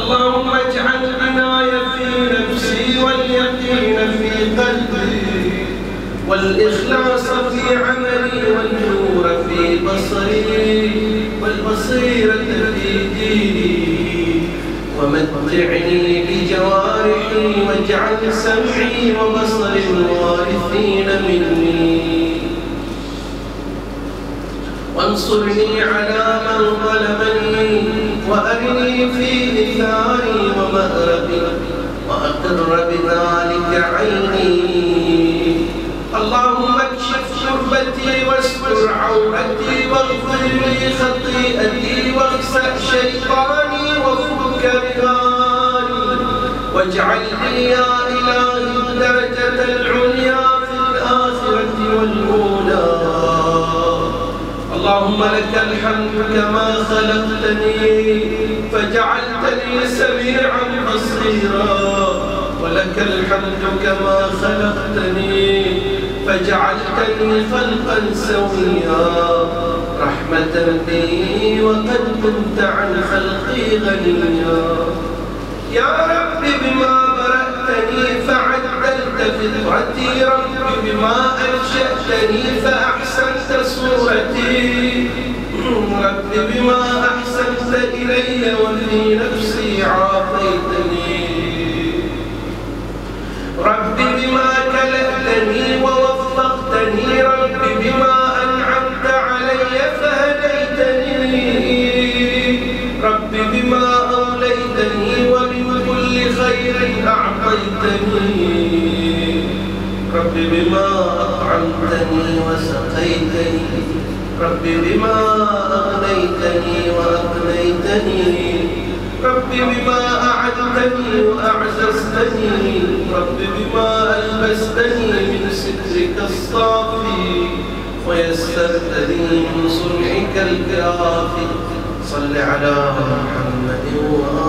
اللهم اجعل العناية في نفسي واليقين في قلبي والإخلاص في عملي والنور في بصري والبصيرة في ديني. ومتعني بجوارحي واجعل سمعي وبصري الوارثين مني. وانصرني على من ظلمني وأرني في إثاري ومأربي وأقر بذلك عيني. اللهم اكشف شربتي واستر عورتي واغفر لي خطيئتي واغسل شيطاني وفك رهاني واجعل لي يا إلهي الدرجة العليا في الآخرة والأولى. اللهم لك الحمد كما خلقتني. سميعا بصيرا ولك الحمد كما خلقتني فجعلتني خلقا سويا. رحمة بي وقد كنت عن خلقي غنيا. يا رب بما برأتني فعدلت فطرتي رب بما أنشأتني فأحسنت صورتي. رب بما أحسنت إلي وفي نفسي بما ووفقتني بما أنعمت علي فهديتني. بما ومن كل خير أعطيتني. رب بما أطعمتني وسقيتني. رب بما أغنيتني وأقنيتني. رب بما أعدتني وأعززتني رب بما ألبستني من سترك الصافي ويسرت لي من صنعك الكافي. صل على محمد وآل